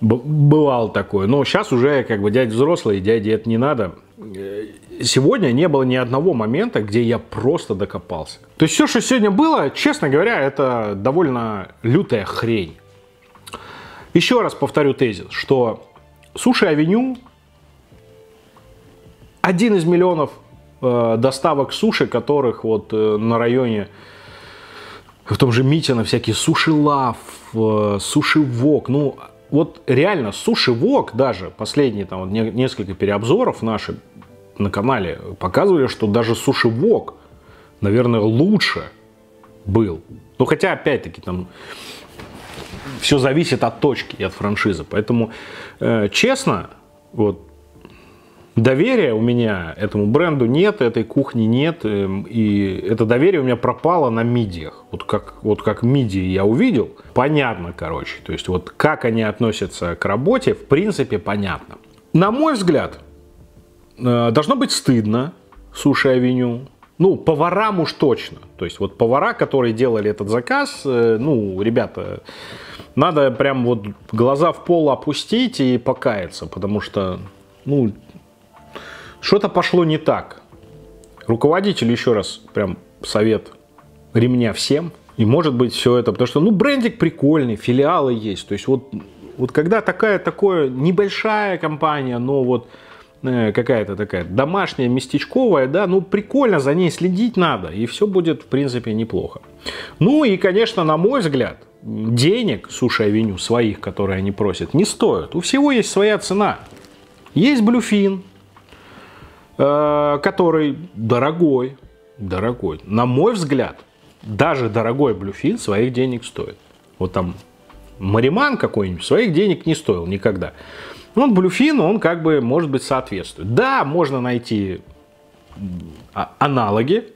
Бывало такое. Но сейчас уже как бы дядя взрослый, и дяде это не надо. Э, Сегодня не было ни одного момента, где я просто докопался. То есть все, что сегодня было, честно говоря, это довольно лютая хрень. Еще раз повторю тезис, что Суши Авеню один из миллионов э, доставок суши, которых вот э, на районе в том же Митино всякие суши лав, э, суши вок. Ну, вот реально суши вок даже, последние там несколько переобзоров наши на канале показывали, что даже суши вок, наверное, лучше был. Ну, хотя, опять-таки, там все зависит от точки и от франшизы. Поэтому, э, честно, вот доверия у меня этому бренду нет, этой кухни нет, эм, и это доверие у меня пропало на мидиях. Вот как, вот как мидии я увидел, понятно, короче. То есть вот как они относятся к работе, в принципе, понятно. На мой взгляд, э, должно быть стыдно суши авеню. Ну, поварам уж точно. То есть вот повара, которые делали этот заказ, э, ну, ребята, надо прям вот глаза в пол опустить и покаяться, потому что, ну, что-то пошло не так. Руководитель, еще раз, прям совет ремня всем. И может быть все это, потому что, ну, брендик прикольный, филиалы есть. То есть вот, вот когда такая, такое небольшая компания, но вот э, какая-то такая домашняя, местечковая, да, ну, прикольно, за ней следить надо, и все будет, в принципе, неплохо. Ну, и, конечно, на мой взгляд, денег Суши Авеню своих, которые они просят, не стоит. У всего есть своя цена. Есть блюфин, который дорогой, дорогой. На мой взгляд, даже дорогой блюфин своих денег стоит. Вот там Мариман какой-нибудь своих денег не стоил никогда. Ну, Вот блюфин, он как бы, может быть, соответствует. Да, можно найти а- аналоги,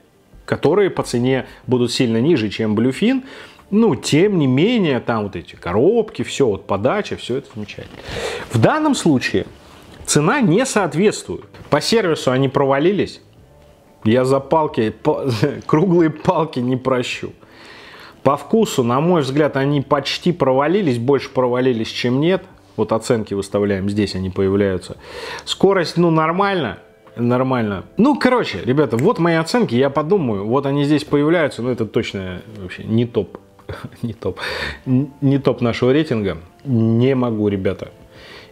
которые по цене будут сильно ниже, чем блюфин. Ну, тем не менее, там вот эти коробки, все, вот подача, все это замечательно. В данном случае цена не соответствует. По сервису они провалились. Я за палки, па- круглые палки не прощу. По вкусу, на мой взгляд, они почти провалились, больше провалились, чем нет. Вот оценки выставляем, здесь они появляются. Скорость, ну, нормально, нормально. Ну, короче, ребята, вот мои оценки, я подумаю, вот они здесь появляются, но это точно вообще не топ, не топ, не топ нашего рейтинга. Не могу, ребята.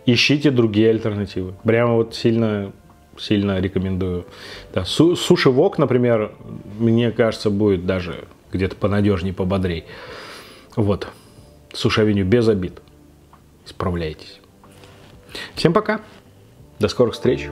Ищите другие альтернативы. Прямо вот сильно, сильно рекомендую. Да, су- суши вок, например, мне кажется, будет даже где-то понадежнее, пободрей. Вот. Суши Авеню без обид. Справляйтесь. Всем пока. До скорых встреч.